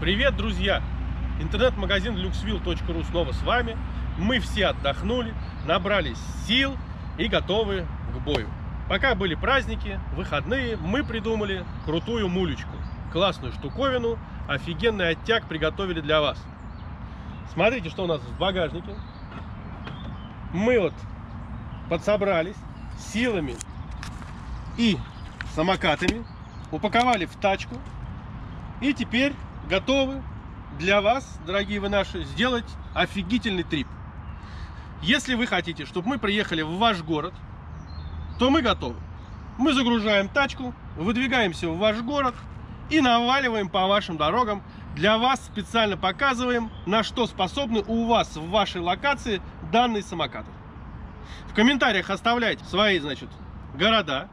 Привет, друзья! Интернет-магазин luxville.ru снова с вами. Мы все отдохнули, набрались сил и готовы к бою. Пока были праздники, выходные, мы придумали крутую мулечку. Классную штуковину, офигенный оттяг приготовили для вас. Смотрите, что у нас в багажнике. Мы вот подсобрались силами и самокатами, упаковали в тачку и теперь готовы для вас, дорогие вы наши, сделать офигительный трип. Если вы хотите, чтобы мы приехали в ваш город, то мы готовы. Мы загружаем тачку, выдвигаемся в ваш город и наваливаем по вашим дорогам. Для вас специально показываем, на что способны у вас в вашей локации данные самокаты. В комментариях оставляйте свои, значит, города.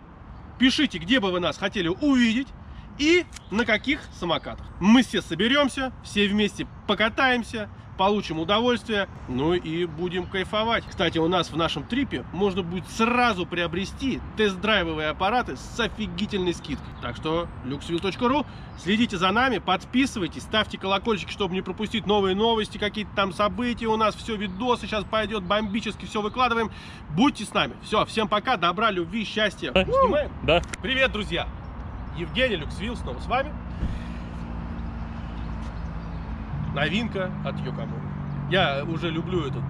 Пишите, где бы вы нас хотели увидеть и на каких самокатах. Мы все соберемся, все вместе покатаемся, получим удовольствие, ну и будем кайфовать. Кстати, у нас в нашем трипе можно будет сразу приобрести тест-драйвовые аппараты с офигительной скидкой. Так что luxville.ru, следите за нами, подписывайтесь, ставьте колокольчик, чтобы не пропустить новые новости, какие-то там события у нас, все, видосы сейчас пойдет, бомбически все выкладываем. Будьте с нами. Все, всем пока, добра, любви, счастья. Снимаем? Да. Привет, друзья! Евгений Люксвилл снова с вами. Новинка от Йокамура. Я уже люблю этот,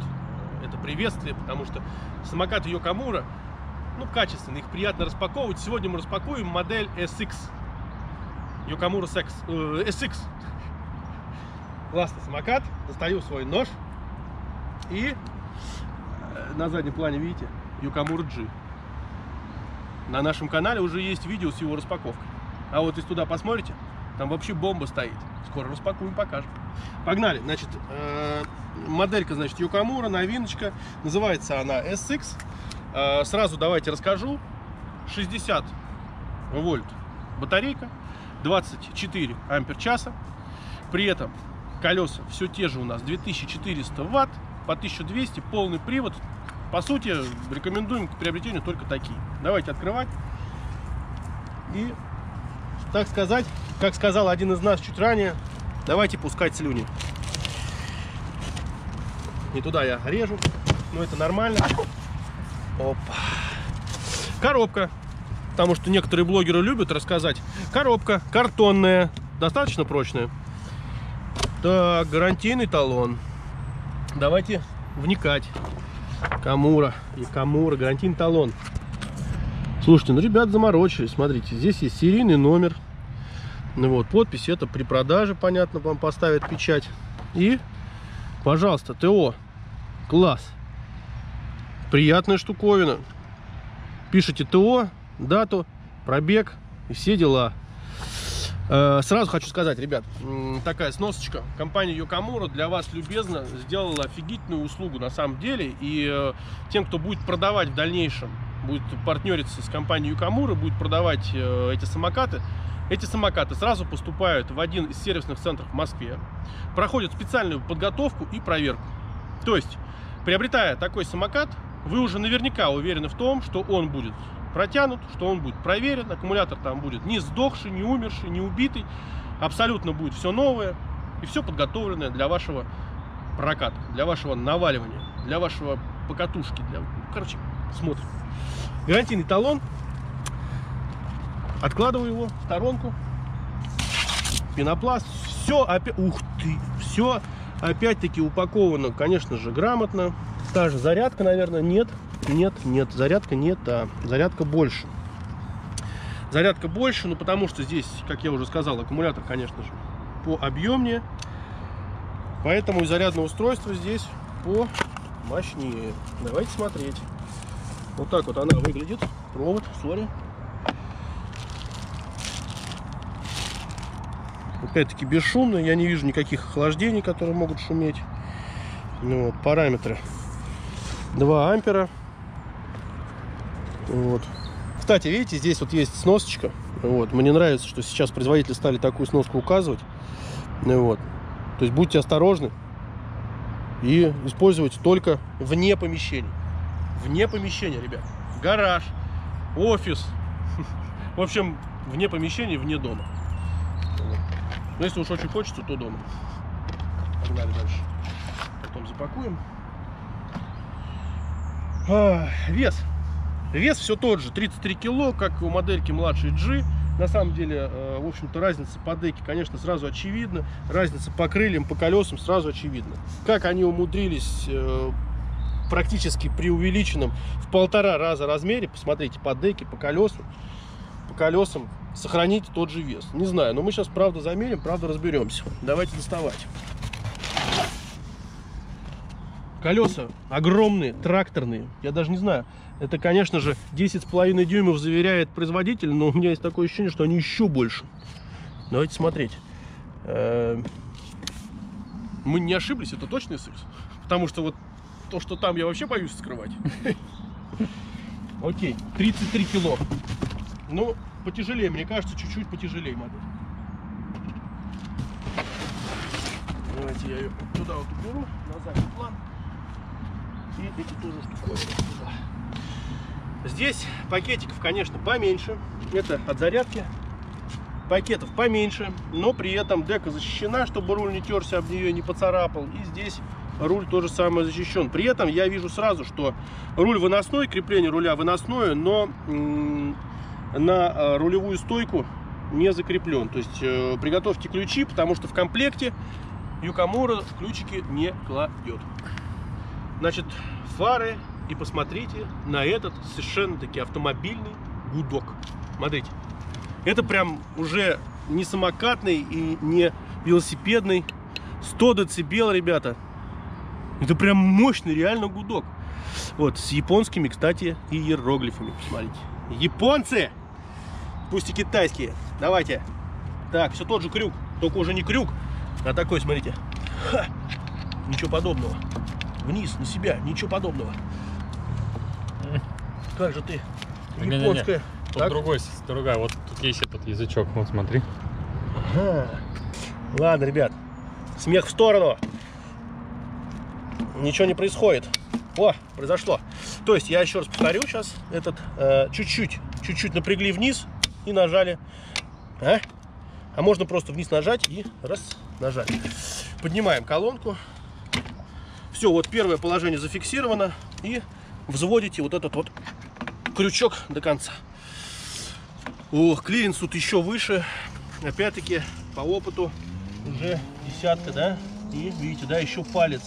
это приветствие, потому что самокаты Йокамура, ну, качественные, их приятно распаковывать. Сегодня мы распакуем модель SX. Йокамура SX. Э, SX. Классный самокат. Достаю свой нож. И э, на заднем плане, видите, Йокамура G. На нашем канале уже есть видео с его распаковкой. А вот если туда посмотрите, там вообще бомба стоит. Скоро распакуем, покажем. Погнали. Значит, э, моделька, значит, Юкамура, новиночка. Называется она SX. Э, сразу давайте расскажу. 60 вольт батарейка, 24 ампер часа. При этом колеса все те же у нас 2400 ватт по 1200 полный привод по сути рекомендуем к приобретению только такие давайте открывать и так сказать, как сказал один из нас чуть ранее, давайте пускать слюни. Не туда я режу, но это нормально. Опа. Коробка, потому что некоторые блогеры любят рассказать. Коробка картонная, достаточно прочная. Так, гарантийный талон. Давайте вникать. Камура и Камура, гарантийный талон. Слушайте, ну ребят заморочились, смотрите, здесь есть серийный номер. Ну вот, подпись, это при продаже, понятно, вам поставят печать. И, пожалуйста, ТО, класс. Приятная штуковина. Пишите ТО, дату, пробег и все дела. Э, сразу хочу сказать, ребят, такая сносочка. Компания Йокамура для вас любезно сделала офигительную услугу на самом деле. И э, тем, кто будет продавать в дальнейшем будет партнериться с компанией Юкамура, будет продавать э, эти самокаты. Эти самокаты сразу поступают в один из сервисных центров в Москве, проходят специальную подготовку и проверку. То есть, приобретая такой самокат, вы уже наверняка уверены в том, что он будет протянут, что он будет проверен, аккумулятор там будет не сдохший, не умерший, не убитый, абсолютно будет все новое и все подготовленное для вашего проката, для вашего наваливания, для вашего покатушки, для, короче, смотрим. Гарантийный талон. Откладываю его в сторонку. Пенопласт. Все опять... Ух ты! Все опять-таки упаковано, конечно же, грамотно. Та же зарядка, наверное, нет. Нет, нет, зарядка нет, а зарядка больше. Зарядка больше, ну потому что здесь, как я уже сказал, аккумулятор, конечно же, по объемнее. Поэтому и зарядное устройство здесь по мощнее. Давайте смотреть. Вот так вот она выглядит. Провод, сори. Опять-таки бесшумно. Я не вижу никаких охлаждений, которые могут шуметь. Ну, вот, параметры. 2 ампера. Вот. Кстати, видите, здесь вот есть сносочка. Вот. Мне нравится, что сейчас производители стали такую сноску указывать. Вот. То есть будьте осторожны и использовать только вне помещений вне помещения, ребят. Гараж, офис. В общем, вне помещения, вне дома. Но если уж очень хочется, то дома. Погнали дальше. Потом запакуем. Вес. Вес все тот же, 33 кило, как у модельки младшей G. На самом деле, э, в общем-то, разница по деке, конечно, сразу очевидна. Разница по крыльям, по колесам сразу очевидна. Как они умудрились э, практически при увеличенном в полтора раза размере, посмотрите, по деке, по колесу, по колесам, сохранить тот же вес. Не знаю, но мы сейчас, правда, замерим, правда, разберемся. Давайте доставать. Колеса огромные, тракторные. Я даже не знаю. Это, конечно же, 10,5 дюймов заверяет производитель, но у меня есть такое ощущение, что они еще больше. Давайте смотреть. Э, мы не ошиблись, это точный секс. Потому что вот то, что там, я вообще боюсь скрывать. Окей, 33 кило. Ну, потяжелее, мне кажется, чуть-чуть потяжелее модель. Давайте я ее туда вот уберу, на задний план. И эти тоже штуковины туда. Здесь пакетиков, конечно, поменьше. Это от зарядки. Пакетов поменьше, но при этом дека защищена, чтобы руль не терся об нее, не поцарапал. И здесь руль тоже самое защищен. При этом я вижу сразу, что руль выносной, крепление руля выносное, но на э, рулевую стойку не закреплен. То есть э, приготовьте ключи, потому что в комплекте Юкамура ключики не кладет. Значит, фары и посмотрите на этот совершенно таки автомобильный гудок. Смотрите. Это прям уже не самокатный и не велосипедный. 100 децибел, ребята. Это прям мощный реально гудок. Вот, с японскими, кстати, иероглифами. Посмотрите. Японцы! Пусть и китайские. Давайте. Так, все тот же крюк. Только уже не крюк, а такой, смотрите. Ха! Ничего подобного. Вниз, на себя. Ничего подобного. Как же ты? Не-не-не. Японская. Тут Так? другой, другая. Вот тут есть этот язычок. Вот смотри. Ага. Ладно, ребят. Смех в сторону. Ничего не происходит. О, произошло. То есть, я еще раз повторю сейчас. Этот э, чуть-чуть, чуть-чуть напрягли вниз и нажали. А? А можно просто вниз нажать и раз, нажали. Поднимаем колонку. Все, вот первое положение зафиксировано. И взводите вот этот вот крючок до конца. Ох, клиренс тут еще выше. Опять-таки, по опыту, уже десятка, да? И видите, да, еще палец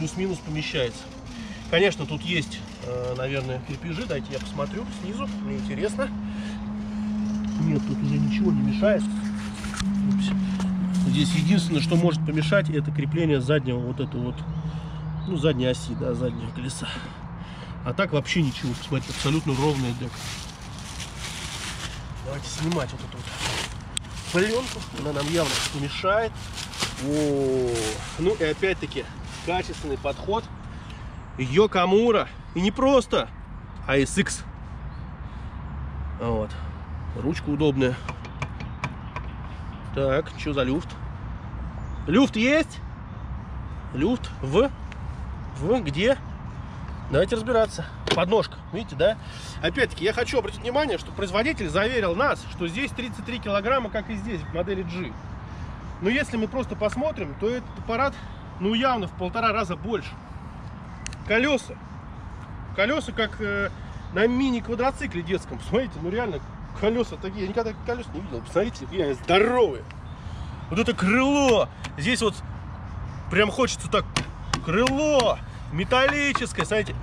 плюс-минус помещается. Конечно, тут есть, э, наверное, крепежи. Дайте я посмотрю снизу. Мне интересно. Нет, тут уже ничего не мешает. Здесь единственное, что может помешать, это крепление заднего вот этого вот, ну, задней оси, да, заднего колеса. А так вообще ничего. Посмотрите, абсолютно ровная дека. Давайте снимать вот эту вот пленку. Она нам явно мешает. О, ну и опять-таки качественный подход. Йокамура. И не просто, а SX. Вот. Ручка удобная. Так, что за люфт? Люфт есть? Люфт в? В где? Давайте разбираться. Подножка, видите, да? Опять-таки, я хочу обратить внимание, что производитель заверил нас, что здесь 33 килограмма, как и здесь, в модели G. Но если мы просто посмотрим, то этот аппарат, ну, явно в полтора раза больше. Колеса. Колеса, как э, на мини-квадроцикле детском. Посмотрите, ну, реально, колеса такие. Я никогда колес не видел. Посмотрите, они здоровые. Вот это крыло. Здесь вот прям хочется так. Крыло. Металлическое, смотрите.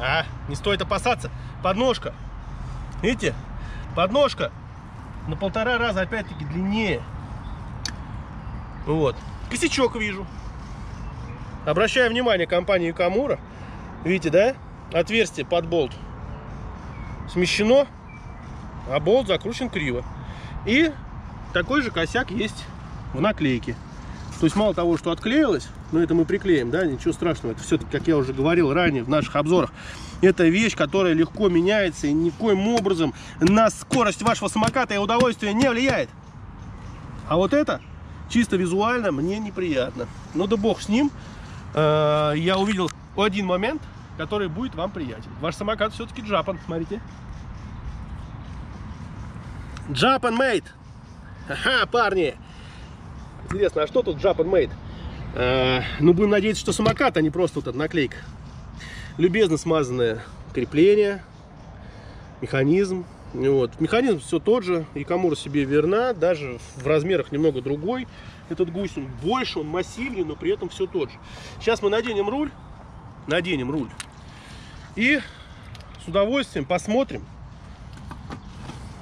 А, не стоит опасаться. Подножка. Видите? Подножка на полтора раза опять-таки длиннее. Вот. Косячок вижу. Обращаю внимание компании Камура. Видите, да? Отверстие под болт смещено, а болт закручен криво. И такой же косяк есть в наклейке. То есть мало того, что отклеилось, но это мы приклеим, да, ничего страшного. Это все-таки, как я уже говорил ранее в наших обзорах, это вещь, которая легко меняется и никоим образом на скорость вашего самоката и удовольствие не влияет. А вот это чисто визуально мне неприятно. Ну да бог с ним. Э, Я увидел один момент, который будет вам приятен. Ваш самокат все-таки Japan, смотрите. Japan made. Ага, парни! Интересно, а что тут Japan Made? А, ну, будем надеяться, что самокат, а не просто вот эта наклейка. Любезно смазанное крепление, механизм. Вот. Механизм все тот же, и Камура себе верна, даже в размерах немного другой. Этот гусь, он больше, он массивнее, но при этом все тот же. Сейчас мы наденем руль, наденем руль, и с удовольствием посмотрим,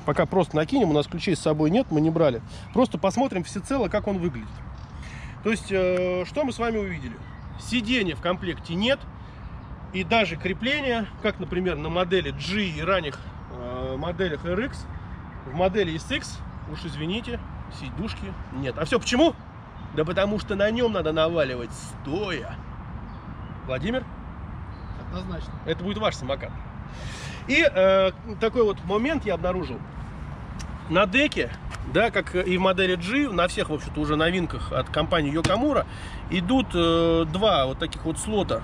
пока просто накинем, у нас ключей с собой нет, мы не брали. Просто посмотрим всецело, как он выглядит. То есть, э, что мы с вами увидели? Сиденья в комплекте нет, и даже крепления, как, например, на модели G и ранних моделях RX, в модели SX, уж извините, сидушки нет. А все почему? Да потому что на нем надо наваливать стоя. Владимир? Однозначно. Это будет ваш самокат. И э, такой вот момент я обнаружил. На деке, да, как и в модели G, на всех, в общем-то, уже новинках от компании Yokamura, идут э, два вот таких вот слота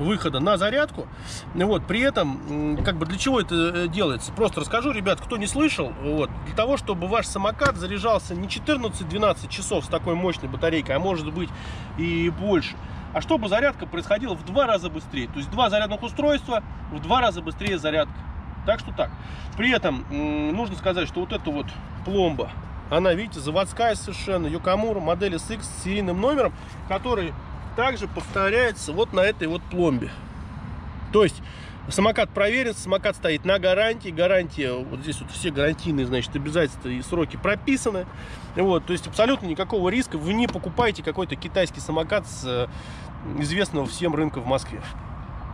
выхода на зарядку. Вот, при этом, как бы для чего это э, делается? Просто расскажу, ребят, кто не слышал, вот, для того, чтобы ваш самокат заряжался не 14-12 часов с такой мощной батарейкой, а может быть и больше, а чтобы зарядка происходила в два раза быстрее. То есть два зарядных устройства, в два раза быстрее зарядка. Так что так. При этом нужно сказать, что вот эта вот пломба, она, видите, заводская совершенно, Йокамура, модель SX с серийным номером, который также повторяется вот на этой вот пломбе. То есть самокат проверен, самокат стоит на гарантии, гарантия, вот здесь вот все гарантийные, значит, обязательства и сроки прописаны. Вот, то есть абсолютно никакого риска, вы не покупаете какой-то китайский самокат с э, известного всем рынка в Москве.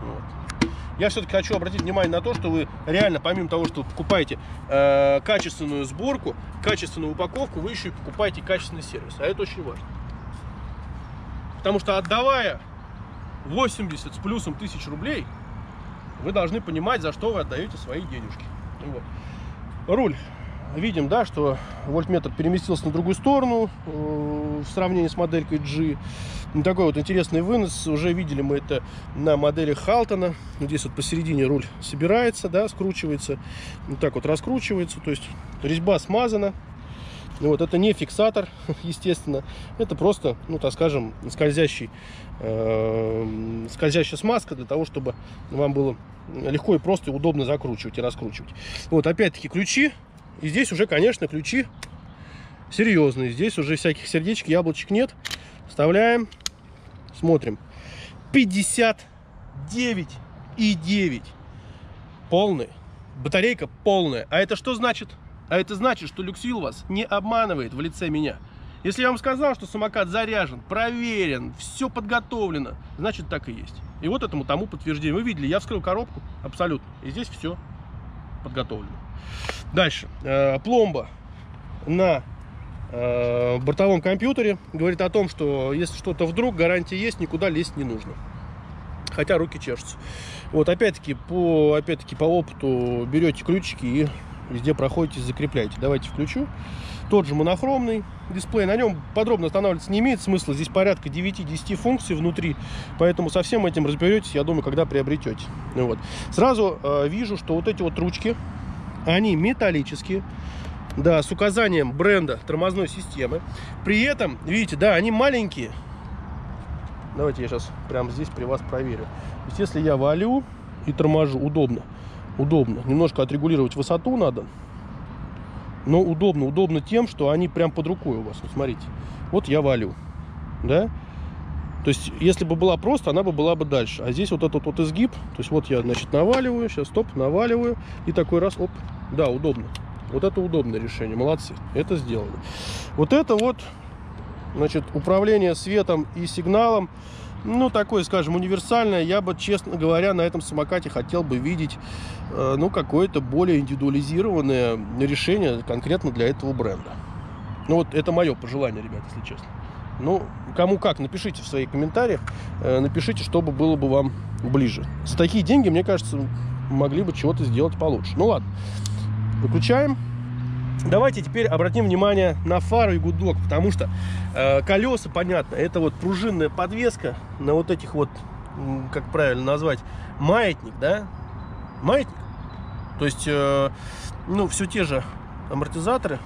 Вот. Я все-таки хочу обратить внимание на то, что вы реально, помимо того, что вы покупаете э, качественную сборку, качественную упаковку, вы еще и покупаете качественный сервис. А это очень важно. Потому что отдавая 80 с плюсом тысяч рублей, вы должны понимать, за что вы отдаете свои денежки. Вот. Руль. Видим, да, что вольтметр переместился на другую сторону э, в сравнении с моделькой G. Такой вот интересный вынос. Уже видели мы это на модели Халтона. Здесь вот посередине руль собирается, да, скручивается. Вот так вот раскручивается. То есть резьба смазана. Ну вот, это не фиксатор, естественно. Это просто, ну так скажем, скользящий, э, скользящая смазка для того, чтобы вам было легко и просто и удобно закручивать и раскручивать. Вот, опять-таки, ключи. И здесь уже, конечно, ключи серьезные. Здесь уже всяких сердечек, яблочек нет. Вставляем, смотрим. 59,9. Полный. Батарейка полная. А это что значит? А это значит, что Люксвилл вас не обманывает в лице меня. Если я вам сказал, что самокат заряжен, проверен, все подготовлено, значит так и есть. И вот этому тому подтверждение. Вы видели, я вскрыл коробку абсолютно. И здесь все подготовлено. Дальше. Э, пломба на э, бортовом компьютере говорит о том, что если что-то вдруг, гарантия есть, никуда лезть не нужно. Хотя руки чешутся. Вот опять-таки по, опять-таки по опыту берете ключики и везде проходите, закрепляете. Давайте включу. Тот же монохромный дисплей. На нем подробно останавливаться не имеет смысла. Здесь порядка 9-10 функций внутри. Поэтому со всем этим разберетесь, я думаю, когда приобретете. Вот. Сразу э, вижу, что вот эти вот ручки, они металлические. Да, с указанием бренда тормозной системы. При этом, видите, да, они маленькие. Давайте я сейчас прямо здесь при вас проверю. То есть, если я валю и торможу, удобно удобно. Немножко отрегулировать высоту надо. Но удобно. Удобно тем, что они прям под рукой у вас. Вот смотрите. Вот я валю. Да? То есть, если бы была просто, она бы была бы дальше. А здесь вот этот вот изгиб. То есть, вот я, значит, наваливаю. Сейчас, стоп, наваливаю. И такой раз, оп. Да, удобно. Вот это удобное решение. Молодцы. Это сделано. Вот это вот, значит, управление светом и сигналом ну, такое, скажем, универсальное. Я бы, честно говоря, на этом самокате хотел бы видеть, э, ну, какое-то более индивидуализированное решение конкретно для этого бренда. Ну, вот это мое пожелание, ребят, если честно. Ну, кому как, напишите в своих комментариях, э, напишите, чтобы было бы вам ближе. За такие деньги, мне кажется, могли бы чего-то сделать получше. Ну, ладно, выключаем. Давайте теперь обратим внимание на фару и гудок, потому что э, колеса, понятно, это вот пружинная подвеска на вот этих вот, как правильно назвать, маятник, да? Маятник. То есть, э, ну, все те же амортизаторы,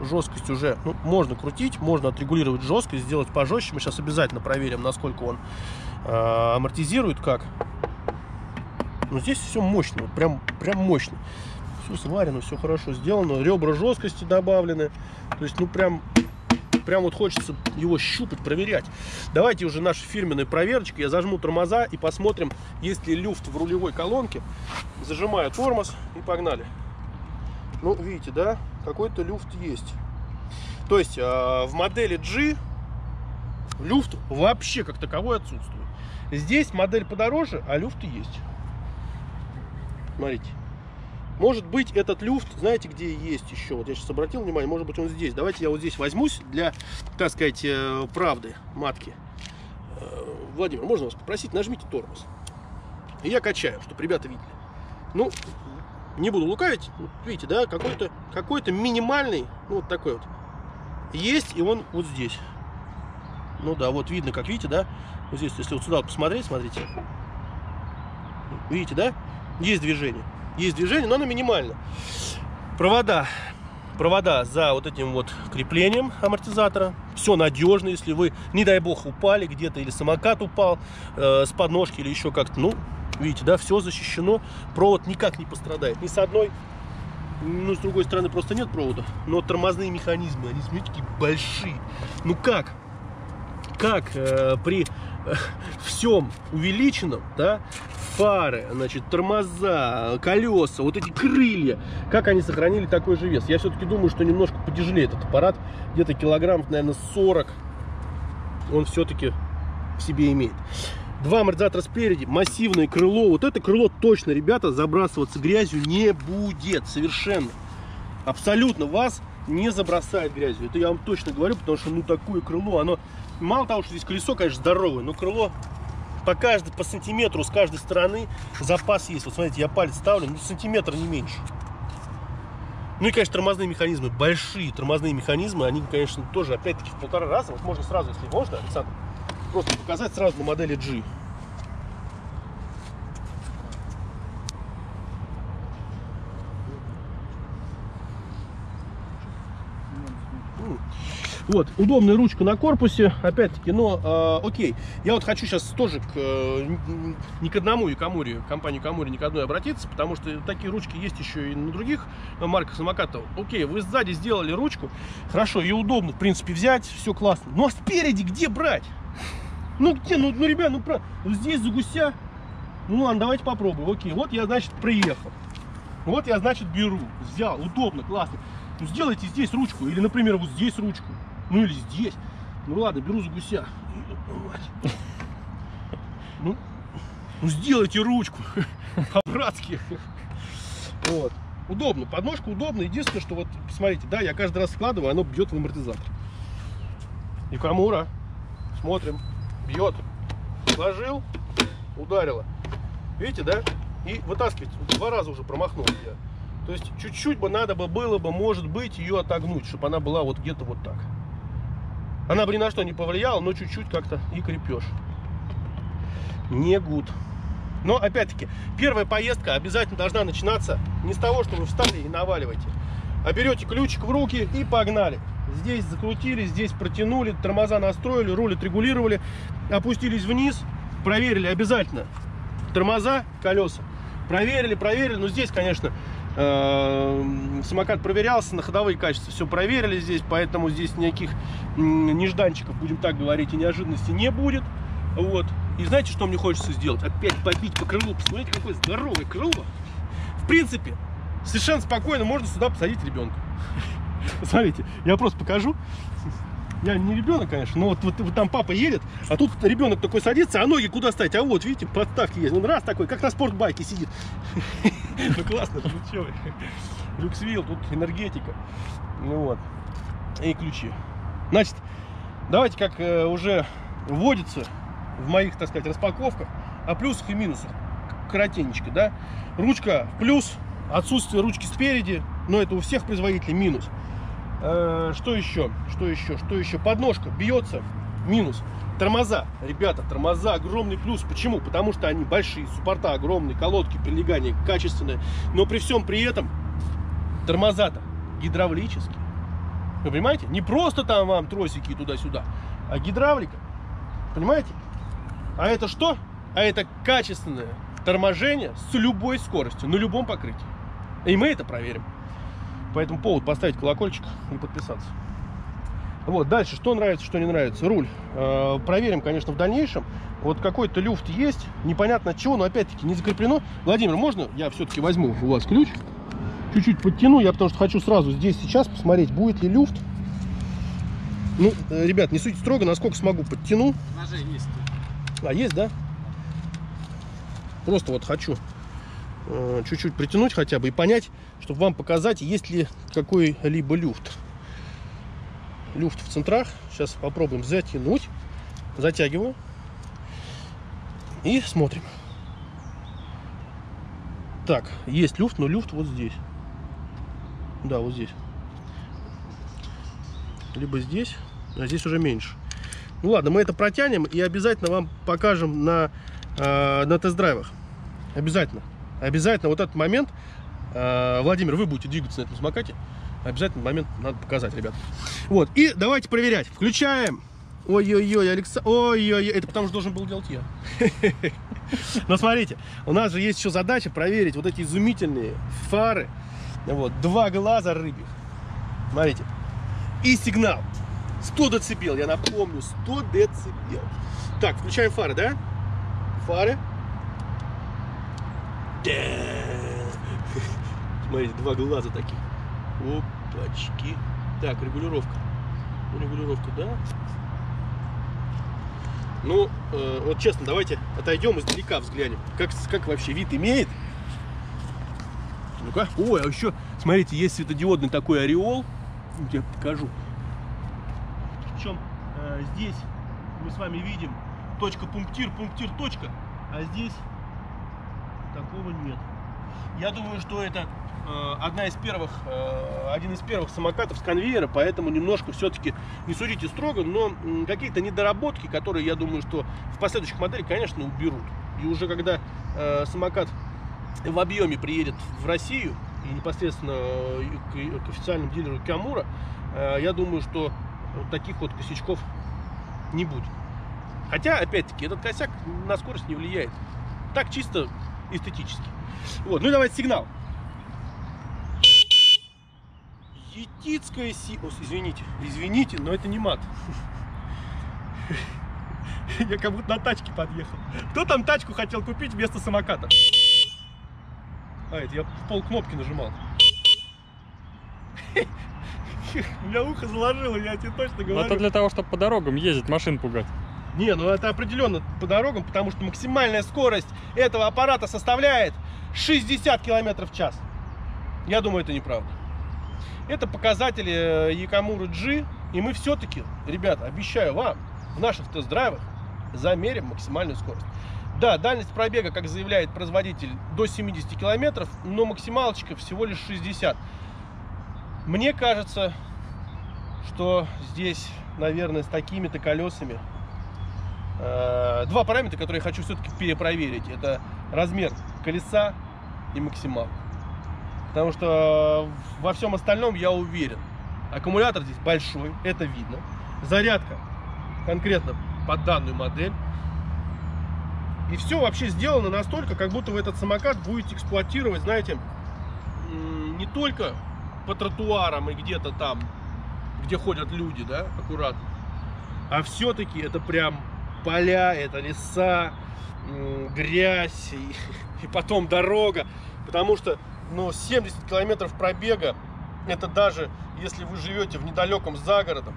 жесткость уже, ну, можно крутить, можно отрегулировать жесткость, сделать пожестче. Мы сейчас обязательно проверим, насколько он э, амортизирует, как. Но здесь все мощно, прям, прям мощно. Все сварено, все хорошо сделано. Ребра жесткости добавлены. То есть, ну, прям прям вот хочется его щупать, проверять. Давайте уже наша фирменная проверочка. Я зажму тормоза и посмотрим, есть ли люфт в рулевой колонке. Зажимаю тормоз и погнали. Ну, видите, да, какой-то люфт есть. То есть э, в модели G люфт вообще как таковой отсутствует. Здесь модель подороже, а люфты есть. Смотрите. Может быть, этот люфт, знаете, где есть еще? Вот я сейчас обратил внимание, может быть, он здесь. Давайте я вот здесь возьмусь для, так сказать, э, правды матки. Э, Владимир, можно вас попросить, нажмите тормоз. И я качаю, чтобы ребята видели. Ну, не буду лукавить, видите, да, какой-то какой, -то, минимальный, ну, вот такой вот, есть, и он вот здесь. Ну да, вот видно, как видите, да, вот здесь, если вот сюда посмотреть, смотрите, видите, да, есть движение, есть движение, но оно минимально. Провода, провода за вот этим вот креплением амортизатора, все надежно, если вы, не дай бог, упали где-то, или самокат упал э, с подножки, или еще как-то, ну, Видите, да, все защищено, провод никак не пострадает. Ни с одной, ну, с другой стороны просто нет провода. Но тормозные механизмы, они, смотрите, такие большие. Ну как? Как э, при э, всем увеличенном, да, фары, значит, тормоза, колеса, вот эти крылья, как они сохранили такой же вес? Я все-таки думаю, что немножко потяжелее этот аппарат, где-то килограмм, наверное, 40 он все-таки в себе имеет. Два амортизатора спереди, массивное крыло. Вот это крыло точно, ребята, забрасываться грязью не будет совершенно. Абсолютно вас не забросает грязью. Это я вам точно говорю, потому что ну такое крыло, оно мало того, что здесь колесо, конечно, здоровое, но крыло по, каждой, по сантиметру с каждой стороны запас есть. Вот смотрите, я палец ставлю, ну сантиметр не меньше. Ну и, конечно, тормозные механизмы, большие тормозные механизмы, они, конечно, тоже, опять-таки, в полтора раза. Вот можно сразу, если можно, Александр, просто показать сразу на модели G. Вот, удобная ручка на корпусе, опять-таки, но э, окей. Я вот хочу сейчас тоже к, э, не к одному Якомуре, компанию Камури не к одной обратиться, потому что такие ручки есть еще и на других марках самокатов. Окей, вы сзади сделали ручку, хорошо, ее удобно, в принципе, взять, все классно. Но спереди где брать? Ну где, ну, ну ребят, ну, про, ну здесь за гуся. Ну ладно, давайте попробуем. Окей, вот я, значит, приехал. Вот я, значит, беру, взял, удобно, классно. Ну сделайте здесь ручку, или, например, вот здесь ручку. Ну или здесь. Ну ладно, беру за гуся. Ну, ну сделайте ручку. По-братски. Вот. Удобно, подножка удобно. Единственное, что вот, посмотрите, да, я каждый раз складываю, оно бьет в амортизатор. И Камура. Смотрим бьет. Сложил, ударило. Видите, да? И вытаскивать. Два раза уже промахнулся я. То есть чуть-чуть бы надо бы было бы, может быть, ее отогнуть, чтобы она была вот где-то вот так. Она бы ни на что не повлияла, но чуть-чуть как-то и крепеж. Не гуд. Но, опять-таки, первая поездка обязательно должна начинаться не с того, что вы встали и наваливаете, а берете ключик в руки и погнали. Здесь закрутили, здесь протянули, тормоза настроили, руль отрегулировали, опустились вниз, проверили обязательно тормоза, колеса. Проверили, проверили. Но здесь, конечно, самокат проверялся, на ходовые качества все проверили здесь, поэтому здесь никаких нежданчиков, будем так говорить, и неожиданностей не будет. Вот. И знаете, что мне хочется сделать? Опять побить по крылу. Посмотрите, какое здоровое крыло. В принципе, совершенно спокойно можно сюда посадить ребенка. Смотрите, я просто покажу. Я не ребенок, конечно, но вот, вот, вот там папа едет, а тут ребенок такой садится, а ноги куда ставить? А вот, видите, подставки есть. Он раз такой, как на спортбайке сидит. Ну классно, ну Люксвилл, тут энергетика. Ну вот. И ключи. Значит, давайте как э, уже вводится в моих, так сказать, распаковках о плюсах и минусах. Коротенечко, да. Ручка плюс, отсутствие ручки спереди, но это у всех производителей минус. Э, что еще? Что еще? Что еще? Подножка бьется. Минус. Тормоза. Ребята, тормоза огромный плюс. Почему? Потому что они большие, суппорта огромные, колодки, прилегания качественные. Но при всем при этом тормоза-то гидравлические. Вы понимаете? Не просто там вам тросики туда-сюда, а гидравлика. Понимаете? А это что? А это качественное торможение с любой скоростью, на любом покрытии. И мы это проверим. Поэтому повод поставить колокольчик и подписаться. Вот, дальше, что нравится, что не нравится. Руль. Э, проверим, конечно, в дальнейшем. Вот какой-то люфт есть, непонятно от чего, но опять-таки не закреплено. Владимир, можно я все-таки возьму у вас ключ? Чуть-чуть подтяну, я потому что хочу сразу здесь сейчас посмотреть, будет ли люфт. Ну, э, ребят, не судите строго, насколько смогу, подтяну. Ножи есть. А, есть, да? Просто вот хочу чуть-чуть притянуть хотя бы и понять, чтобы вам показать, есть ли какой-либо люфт. Люфт в центрах. Сейчас попробуем затянуть. Затягиваю. И смотрим. Так, есть люфт, но люфт вот здесь. Да, вот здесь. Либо здесь, а здесь уже меньше. Ну ладно, мы это протянем и обязательно вам покажем на, э, на тест-драйвах. Обязательно. Обязательно вот этот момент, э, Владимир, вы будете двигаться на этом самокате, обязательно момент надо показать, ребят. Вот, и давайте проверять. Включаем. Ой-ой-ой, Александр, ой-ой-ой, это потому что должен был делать я. Но смотрите, у нас же есть еще задача проверить вот эти изумительные фары. Вот, два глаза рыбьих. Смотрите. И сигнал. 100 децибел, я напомню, 100 децибел. Так, включаем фары, да? Фары. Смотрите, два глаза таких. Опачки. Так, регулировка. Регулировка, да. Ну, э, вот честно, давайте отойдем издалека, взглянем. Как, как вообще вид имеет. Ну-ка. Ой, а еще, смотрите, есть светодиодный такой ореол. Я покажу. Причем э, здесь мы с вами видим точка пунктир, пунктир, точка. А здесь такого нет. Я думаю, что это э, одна из первых, э, один из первых самокатов с конвейера, поэтому немножко все-таки не судите строго, но м, какие-то недоработки, которые, я думаю, что в последующих моделях, конечно, уберут. И уже когда э, самокат в объеме приедет в Россию и непосредственно э, к, к официальному дилеру Камура, э, я думаю, что вот таких вот косячков не будет. Хотя, опять-таки, этот косяк на скорость не влияет. Так чисто эстетически. Вот, ну давайте сигнал. Етицкая си... О, извините, извините, но это не мат. Я как будто на тачке подъехал. Кто там тачку хотел купить вместо самоката? А, это я в пол кнопки нажимал. У меня ухо заложило, я тебе точно Но говорю. это для того, чтобы по дорогам ездить, машин пугать. Не, ну это определенно по дорогам, потому что максимальная скорость этого аппарата составляет 60 км в час. Я думаю, это неправда. Это показатели э, Якамуры G, и мы все-таки, ребята, обещаю вам, в наших тест-драйвах замерим максимальную скорость. Да, дальность пробега, как заявляет производитель, до 70 километров, но максималочка всего лишь 60. Мне кажется, что здесь, наверное, с такими-то колесами э, два параметра, которые я хочу все-таки перепроверить. Это размер колеса и максимал. Потому что во всем остальном я уверен. Аккумулятор здесь большой, это видно. Зарядка конкретно под данную модель. И все вообще сделано настолько, как будто вы этот самокат будете эксплуатировать, знаете, не только по тротуарам и где-то там, где ходят люди, да, аккуратно, а все-таки это прям поля, это леса, грязь и, и потом дорога, потому что, ну, 70 километров пробега, это даже если вы живете в недалеком загородом,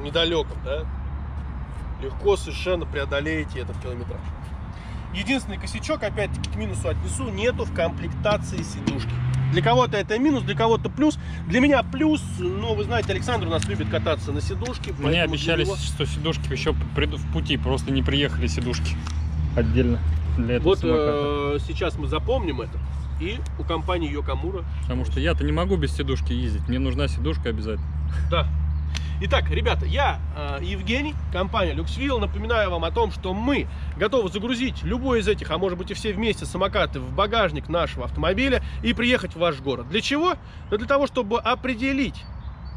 недалеком, да, легко совершенно преодолеете этот километраж. Единственный косячок, опять-таки, к минусу отнесу, нету в комплектации сидушки. Для кого-то это минус, для кого-то плюс. Для меня плюс, но вы знаете, Александр у нас любит кататься на сидушке. Мне обещали, него- что сидушки еще в пути, просто не приехали сидушки отдельно для этого Вот самоката. э, сейчас мы запомним это. И у компании Йокамура. Потому что я-то не могу без сидушки ездить. Мне нужна сидушка обязательно. Да. Итак, ребята, я э, Евгений, компания Luxville. Напоминаю вам о том, что мы готовы загрузить любой из этих, а может быть и все вместе самокаты в багажник нашего автомобиля и приехать в ваш город. Для чего? Да для того, чтобы определить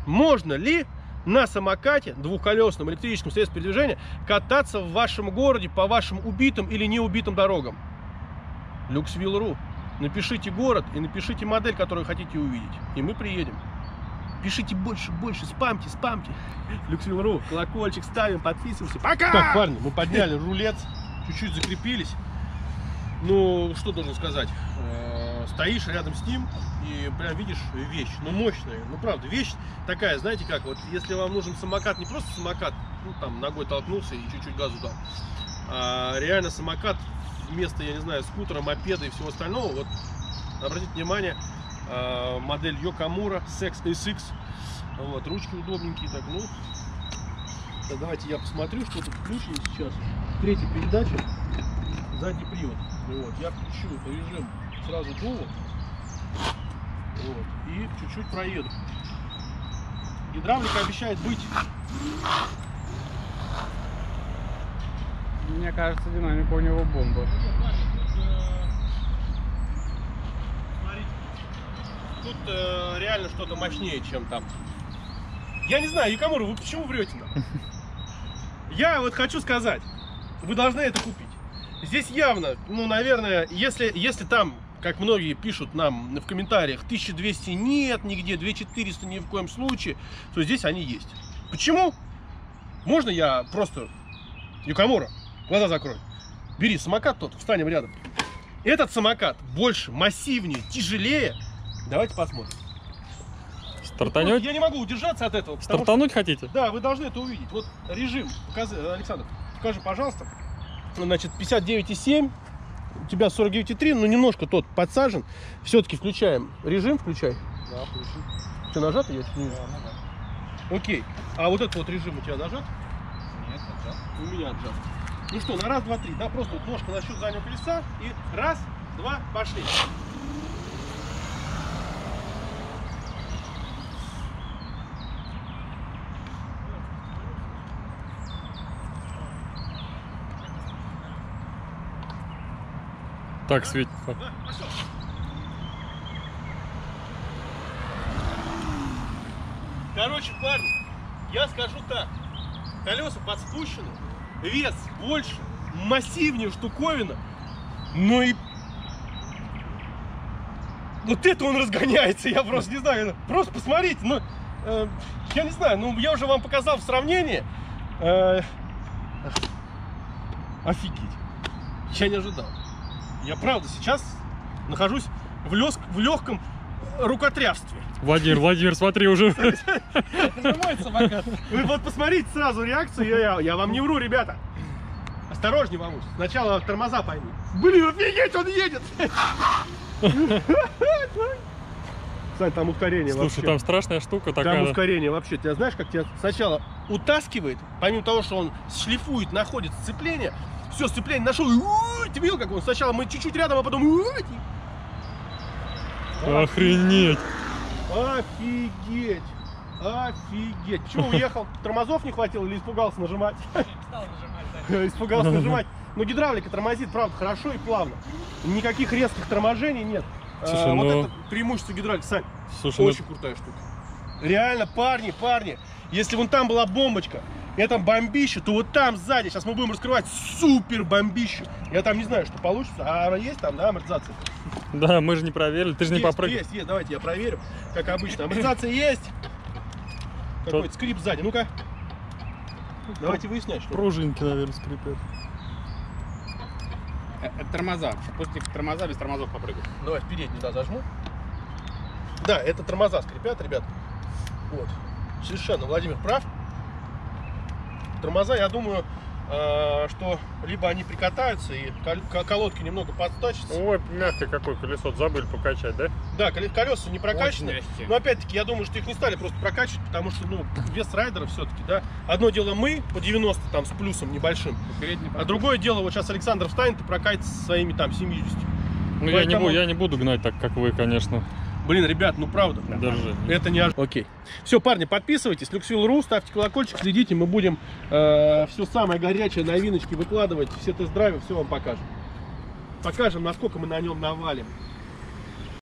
можно ли на самокате, двухколесном электрическом средстве передвижения, кататься в вашем городе по вашим убитым или неубитым дорогам? Люксвилл.ру. Напишите город и напишите модель, которую хотите увидеть. И мы приедем. Пишите больше, больше, спамьте, спамьте. Люксвилл.ру, колокольчик ставим, подписываемся. Пока! Так, парни, мы подняли рулет, чуть-чуть закрепились. Ну, что должен сказать? Э, Стоишь рядом с ним и прям видишь вещь, ну мощная, ну правда, вещь такая, знаете как, вот если вам нужен самокат, не просто самокат, ну там ногой толкнулся и чуть-чуть газу дал, а реально самокат вместо, я не знаю, скутера, мопеда и всего остального, вот обратите внимание, модель Йокамура Sex SX, вот, ручки удобненькие, так, ну, так, давайте я посмотрю, что тут включено сейчас, третья передача, задний привод, вот, я включу режим сразу дуло, вот, и чуть-чуть проеду. Гидравлика обещает быть. Мне кажется, динамика у него бомба. Смотрите, тут э, реально что-то мощнее, чем там. Я не знаю, Якамура, вы почему врете нам? Я вот хочу сказать, вы должны это купить. Здесь явно, ну, наверное, если, если там, как многие пишут нам в комментариях, 1200 нет нигде, 2400 ни в коем случае, то здесь они есть. Почему? Можно я просто, Юкамура, глаза закрой. Бери самокат тот, встанем рядом. Этот самокат больше, массивнее, тяжелее. Давайте посмотрим. Стартанет? Я не могу удержаться от этого. потому что- Стартануть хотите? Да, вы должны это увидеть. Вот режим. Покажи, Александр, покажи, пожалуйста. Значит, 59,7. У тебя 49,3, но немножко тот подсажен. Все-таки включаем. Режим включай. Да, включи. Что, нажато? Я не вижу. Да, ну да. Окей. А вот этот вот режим у тебя нажат? Нет, нажал. У меня отжат. Ну что, на раз, два, три. Да, просто вот ножка на счет заднего колеса. И раз, два, пошли. Так светит. Короче, парни, я скажу так. Колеса подспущены, вес больше, массивнее штуковина, но и... Вот это он разгоняется, я просто не знаю. Просто посмотрите, ну, э, я не знаю, ну, я уже вам показал в сравнении. Э, офигеть. Я не ожидал. Я правда сейчас нахожусь в, лёс- в легком рукотрясстве. Владимир, Владимир, смотри, уже. Вы вот посмотрите сразу реакцию, я, я, я вам не вру, ребята. Осторожнее, мамусь. Сначала тормоза пойми. Блин, офигеть, он едет! Сань, там ускорение Слушай, вообще. там страшная штука Там такая. ускорение вообще. Ты знаешь, как тебя сначала утаскивает, помимо того, что он шлифует, находит сцепление, все, сцепление нашел, и ты видел, как он сначала мы чуть-чуть рядом, а потом Охренеть. Офигеть! Офигеть! Почему уехал? Тормозов не хватило или испугался нажимать? Испугался нажимать. Ну, гидравлика тормозит, правда, хорошо и плавно. Никаких резких торможений нет. Слушай, А, Вот ну- это преимущество гидравлики. Сань, Слушай, ну, очень крутая штука. Реально, парни, парни, если вон там была бомбочка, это бомбище, то вот там сзади, сейчас мы будем раскрывать супер бомбище. Я там не знаю, что получится. А она есть там, да, амортизация? да, мы же не проверили, ты же не есть, попрыгал. есть, есть, давайте я проверю, как обычно. Амортизация есть. Какой-то скрип сзади, ну-ка. Давайте выяснять, что. Пружинки, наверное, скрипят. Э, Это тормоза. После тормоза без тормозов попрыгать. Давай вперед не да, зажму. Да, это тормоза скрипят, ребят. Вот. Совершенно Владимир прав. Тормоза, я думаю, э, что либо они прикатаются и кол- ко- колодки немного подтачатся. Ой, мягкое какое колесо, забыли покачать, да? Да, коле- колеса не прокачаны. Но опять-таки, я думаю, что их не стали просто прокачивать, потому что, ну, вес райдера все-таки, да. Одно дело мы по 90 там с плюсом небольшим, а другое дело, вот сейчас Александр встанет и прокатит со своими там 70. Ну, я, не Поэтому- буду, я не буду гнать так, как вы, конечно. Блин, ребят, ну правда. Держи. Это не Окей. Все, парни, подписывайтесь. Люксвилл.ру, ставьте колокольчик, следите. Мы будем все самое горячее, новиночки выкладывать, все тест-драйвы, все вам покажем. Покажем, насколько мы на нем навалим.